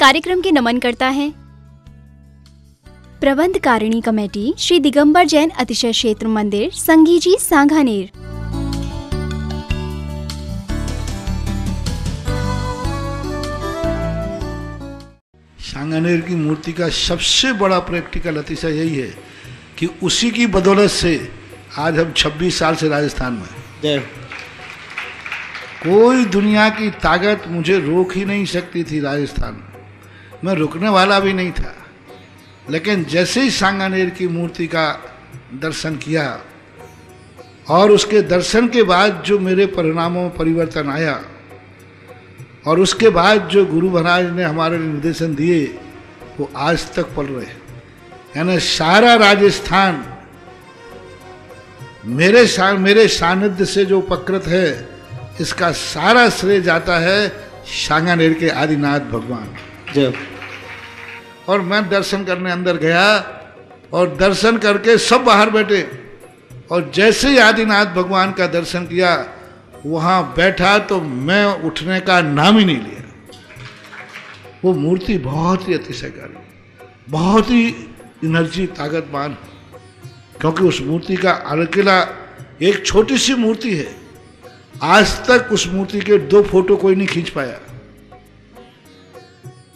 कार्यक्रम के नमन करता है। प्रबंध कारिणी कमेटी श्री दिगंबर जैन अतिशय क्षेत्र मंदिर संगीजी सांघानेर। सांगानेर की मूर्ति का सबसे बड़ा प्रैक्टिकल अतिशय यही है कि उसी की बदौलत से आज हम 26 साल से राजस्थान में कोई दुनिया की ताकत मुझे रोक ही नहीं सकती थी राजस्थान में। मैं रुकने वाला भी नहीं था। लेकिन जैसे ही सांगानेर की मूर्ति का दर्शन किया और उसके दर्शन के बाद जो मेरे परिणामों में परिवर्तन आया और उसके बाद जो गुरु महाराज ने हमारे निर्देशन दिए वो आज तक पल रहे यानी सारा राजस्थान मेरे सा, मेरे सानिध्य से जो उपकृत है इसका सारा श्रेय जाता है सांगानेर के आदिनाथ भगवान। जय और मैं दर्शन करने अंदर गया और दर्शन करके सब बाहर बैठे और जैसे ही आदिनाथ भगवान का दर्शन किया, वहाँ बैठा तो मैं उठने का नाम ही नहीं लिया। वो मूर्ति बहुत ही अतिशयकारी, बहुत ही एनर्जी ताकतवान क्योंकि उस मूर्ति का अकेला एक छोटी सी मूर्ति है। आज तक उस मूर्ति के दो फ़ोटो कोई नहीं खींच पाया।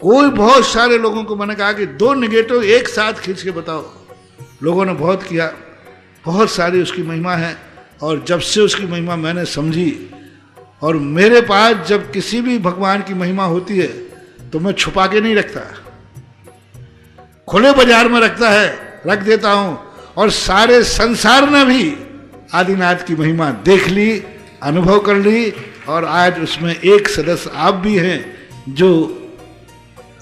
कोई बहुत सारे लोगों को मैंने कहा कि दो निगेटिव एक साथ खींच के बताओ। लोगों ने बहुत किया। बहुत सारी उसकी महिमा है और जब से उसकी महिमा मैंने समझी और मेरे पास जब किसी भी भगवान की महिमा होती है तो मैं छुपा के नहीं रखता। खुले बाज़ार में रखता है, रख देता हूँ और सारे संसार ने भी आदिनाथ की महिमा देख ली, अनुभव कर ली और आज उसमें एक सदस्य आप भी हैं जो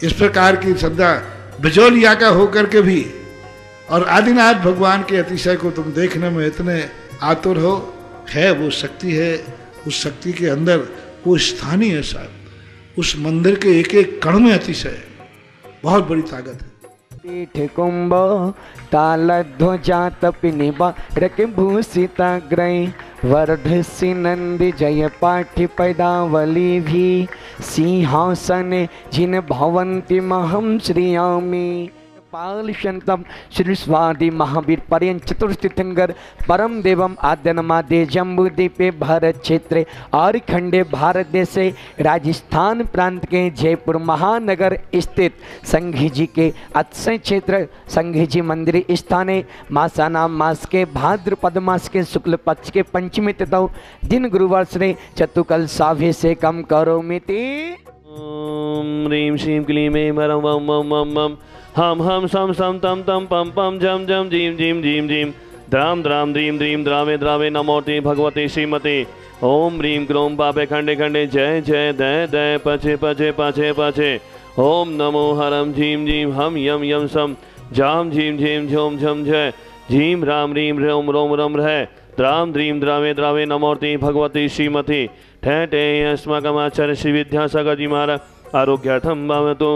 इस प्रकार की श्रद्धा बिजौलिया का होकर के भी और आदिनाथ भगवान के अतिशय को तुम देखने में इतने आतुर हो, है वो शक्ति है, उस शक्ति के अंदर वो स्थानीय है शायद उस मंदिर के एक एक कण में अतिशय बहुत बड़ी ताकत है। पीठ कुंभ, ताल ध्वजा तपिनिबा रक भूषिता वर्धसि सिनंद जय पाठ्य पदावली भी सिंहासन जिन भवंति महम श्रियामी। पाल शंतम श्री स्वादि महावीर पर्यन चतुर्थितंगर परम देवम जम्बू द्वीपे भारत क्षेत्र और खंडे भारत देश राजस्थान प्रांत के जयपुर महानगर स्थित संघी जी के अत्सय क्षेत्र संघी जी मंदिर स्थाने मासाना मास के भाद्रपद मास के शुक्ल पक्ष के पंचमी तिथौ दिन गुरुवार से चतुकल साभे से कम करो मिति ॐ ह्रीं श्रीं क्लीं ऐं हरं वं वं वं वं हं हम, सम सं तम तं पं पं जं जं जीं जीम जीम जीं द्राम द्रां द्रीं द्रीं द्रावे द्रावे नमोते भगवते श्रीमते। ॐ ह्रीं क्रों पापे खंडे खंडे, जय जय दय दय पचे पचे पचे पचे ओम नमो हरं झीम झीम हम, यम यं सं जां झीं झीम झों झं जय झीं रां ह्रीं ह्रौं रों रं रः द्रां द्रीं द्रावे द्रावे नमोते भगवती श्रीमती। ठे ठे अस्माकमाचार्य श्री विद्यासागर जी महाराज। आरोग्यार्थम भवतु।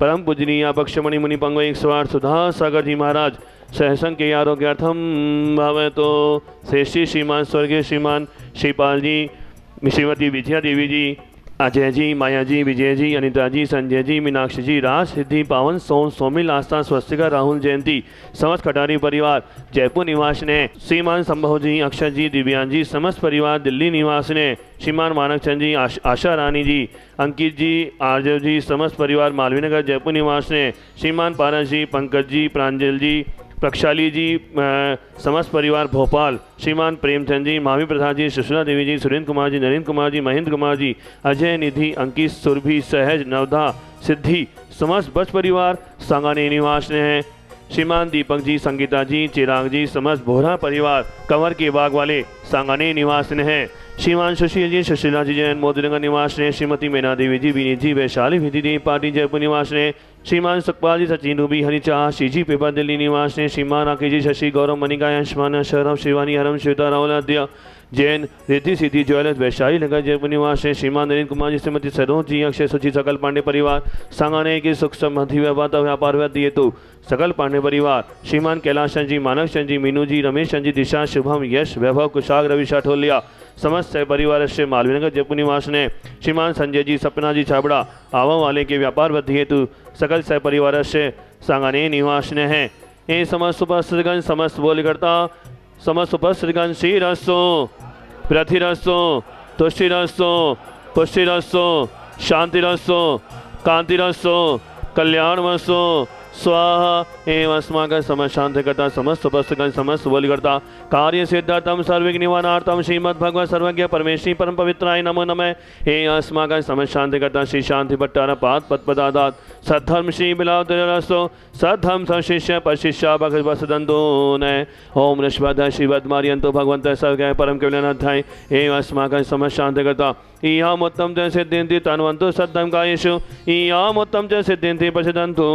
परम पूजनीय पक्षमणि मुनि पंगो एक सवार सुधा सागर जी महाराज, सहसंग के आरोग्यार्थम तो। श्रेष्ठी श्रीमान, स्वर्गीय श्रीमान, श्रीपाल जी, श्रीमती विजया देवी जी अजय जी माया जी विजय जी अनिता जी संजय जी मीनाक्षी जी राज सिद्धि पावन सोम सोमिल आस्था स्वस्तिका राहुल जयंती समस्त खटारी परिवार जयपुर निवास ने श्रीमान संभव जी अक्षर जी दिव्यांग जी समस्त परिवार दिल्ली निवास ने श्रीमान मानक चंद जी आश, आशा रानी जी अंकित जी आर्जव जी समस्त परिवार मालवीनगर जयपुर निवास ने श्रीमान पारस जी पंकज जी प्रांजल जी प्रक्षाली जी समस्त परिवार, भोपाल, श्रीमान प्रेमचंद जी, मावी प्रसाद जी सुशीला देवी जी, सुरेंद्र कुमार जी, नरेंद्र कुमार जी, महेंद्र कुमार जी, अजय निधि, अंकित, सुरभि, सहज नवधा सिद्धि, समस्त बच परिवार, सांगाने निवास ने हैं। श्रीमान दीपक जी, संगीता जी, चिराग जी, समस्त बोहरा परिवार, कंवर के बाग वाले सांगाने निवास ने हैं। श्रीमान सुशील जी, सुशीला जी, जैन मोदीनगर निवास ने श्रीमती मीना देवी जी, विनीत जी, वैशाली विधि देवी पार्टी, जयपुर निवास ने श्रीमान सुखपाल जी सचिन रूबी हरिचाह, श्रीजी पेपर दिल्ली निवास ने श्रीमान राकेश जी शशि गौरव मनिका शरभ शिवानी, हरम श्वेता राहुल आद्या जैन रिद्धि सिद्धि, ज्वेलर्स, वैशाली नगर, जयपुर निवास से श्रीमान नरेंद्र कुमार जी, श्रीमती सरोज जी अक्षय सुचि, सकल पांडे परिवार, सांगाने की सुख समृद्धि व्यापार व्यापार तो सकल पांडे परिवार, श्रीमान कैलाश चंद जी मानक चंद जी, मीनू जी, रमेश चंद जी, दिशा, शुभम, यश, वैभव कुशाग रवि शाठोलिया समस्त परिवार से मालवीनगर, जयपुर निवास ने श्रीमान संजय जी, सपना जी, छाबड़ा, आवा वाले के व्यापार वृद्धि हेतु सकल सह परिवार से सांगाने निवास ने हैं। ये समस्त उपस्थितगण, समस्त बोलकर्ता, समस्त उपस्थितगण श्री रसो प्रथिरसो तुष्टिरसो पुष्टिरसो शांतिरसो कांतिरसो कल्याणवसो स्वाहा एवं अस्माकं समशांतिकर्ता समस्त उपस्थगण समस्त बलिकर्ता कार्य सिद्धार्थम सर्विक निवारणार्थम श्रीमद् सर्वज्ञ परमेश्वरी परम पवित्राय नमो नमः। हे अस्माकं समशांतिकर्ता श्री शांति भट्टार पाद पदपदादात सद्धर्म श्री बिलावरस्तो सद्धर्म सशिष्य पशिष्य भगवसदंतो न ओम ऋषभद श्रीवद्मारियंतो भगवंत सर्ग परम केवलनाध्याय हे अस्माकं समशांतिकर्ता इयामुत्तम च सिद्ध्यन्ति तन्वन्तु सद्धं कायेषु इयामुत्तम च सिद्ध्यन्ति पश्यन्तु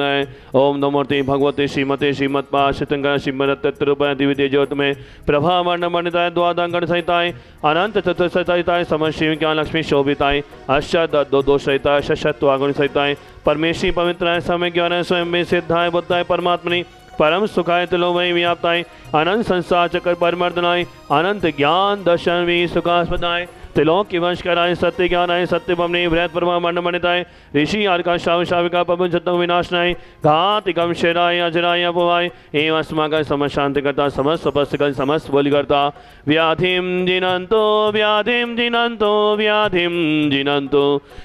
न ओम नमोर्ति भगवते श्रीमते श्रीमत्पाशितंग श्रीमदत्तरूपाय दिव्य ज्योत में प्रभा वर्ण वर्णिताय द्वादांगण सहिताय अनंत चतुर्सहिताय समश्री ज्ञान लक्ष्मी शोभिताय सहिताय शशत्वागुण सहिताय परमेश्वरी पवित्राय समय ज्ञान स्वयं में सिद्धाय, बुद्धाय, परमात्मनि, परम सुखाय तिलोमय व्याप्ताय अनंत संसार चक्र परमर्दनाय अनंत ज्ञान दर्शन वी सुखास्पदाय तिलोक की वंश कराय सत्य ज्ञान आय सत्य पवने व्रत परमा मंड मणिताय ऋषि आर्का शाव शाविका पवन छत्तम विनाशनाय घात गम शेराय अजराय अपवाय एवं अस्माक समशांति करता समस्त उपस्थ कर समस्त बोली करता व्याधिम जिनंतो व्याधिम जिनंतो व्याधिम जिनंतो।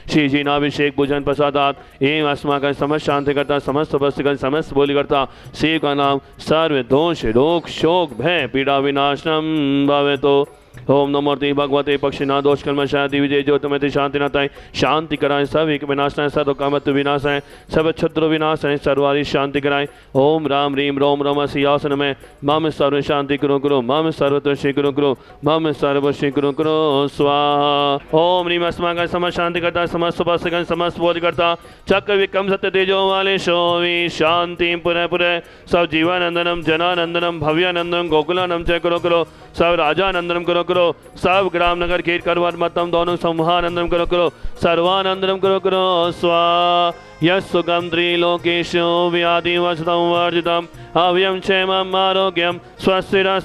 श्री जिनाभिषेक पूजन प्रसादात। एवं अस्माक समस्त शांति करता समस्त उपस्थ कर समस्त बोली करता शिव का नाम सर्व दोष रोग, शोक, भय, पीड़ा विनाशनम भवे तो ओम नमो नमोर्ति भगवते पक्षिना दोष कर्मशाय दिविजय ज्योतिमति शांति नाथाय शांति कराए सब एक विनाशनाय सर्व कामत्व विनाश है सब क्षुद्र विनाश है सर्वारी शांति कराए ओम राम रीम रोम रोम सियासन में। मम सर्व शांति करो करो, मम सर्व तो श्री करो, मम सर्व श्री करो स्वाहा। ओम रीम अस्माक समस्त शांति करता समस्त सुपस्गन समस्त बोध करता चक्र विक्रम सत्य तेजो वाले शोवी शांति पुनः पुनः। सब जीवानंदनम जनानंदनम भव्यानंदनम गोकुलानंद च करो करो। सब राजानंदनम करो करो। सब ग्राम नगर खेत करवर मतम दोनों संहानंदम करो करो, सर्वानंदनम करो करो, स्वा यस्सुखम त्रिलोकेशो व्याधि वसतम वर्जितम अव्यम क्षेमम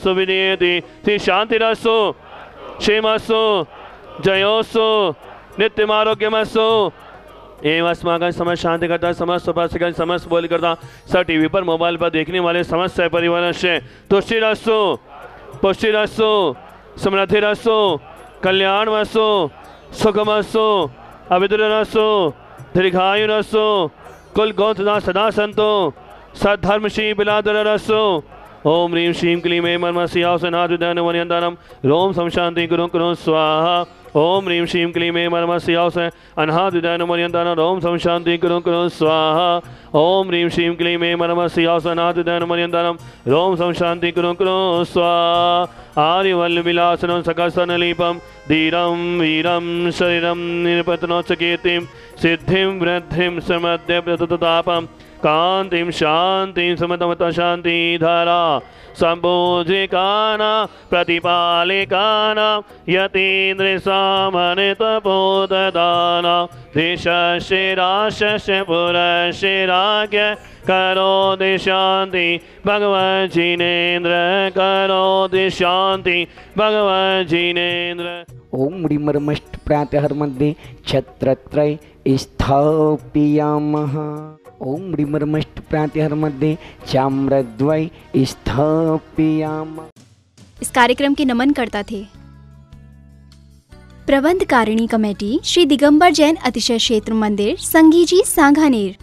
विधीयति, श्री शांतिरस्सु क्षेमस्सु, जयोस्सु, नित्यमारोग्यमस्सु। एवं अस्माकं समस्त शांति करता समस्त उपासक समस्त बोल करता सब टीवी पर, मोबाइल पर देखने वाले, समस्त परिवार से तुष्टिरस्सु सुखम वसो अविद्र रसो दीर्घायु रसो कुल गोत्रदा सदा संतो सद्धर्म श्री बिलादर रसो ओम ह्रीं श्रीं क्लीं ऐं मर्मस्यावसनादिदयनवन्यन्दानं रोम संशान्ति गुरु कुरु स्वाहा। ओम ह्रीं श्रीं क्लीं ऐं मर्मस्यावस अनादिदयनवन्यन्दानं रोम संशान्ति गुरु कुरु स्वाहा। ओम ह्रीं श्रीं क्लीं ऐं मर्मस्यावसनादिदयनवन्यन्दानं रोम संशान्ति गुरु कुरु स्वाहा। आर्यवल्लविलासनं सकसनलीपं धीरं वीरं शरीरं निरपतनोत्सकीर्तिं सिद्धिं वृद्धिं समद्य कान्तिं शान्तिं समतमत शान्तिधारा सम्बोधिकाना प्रतिपालिकानां यतीन्द्रसामनितपोददाना दिशस्य राशस्य पुरस्य राज्ञ करोति शान्ति भगवज्जिनेन्द्र करोति शान्ति भगवज्जिनेन्द्र। ओम रिमर्मष्ट प्रातहर मध्ये छत्रत्रय स्थापयामः। ओम रिमर्मष्ट प्रातहर मध्ये चाम्रद्वय स्थापयामः। इस कार्यक्रम के नमन करता थे प्रबंध कारिणी कमेटी श्री दिगंबर जैन अतिशय क्षेत्र मंदिर संगीजी सांगानेर